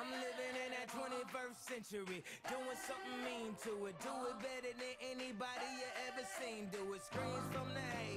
I'm living in that 21st century, doing something mean to it. Do it better than anybody you ever seen. Do it. Screams from the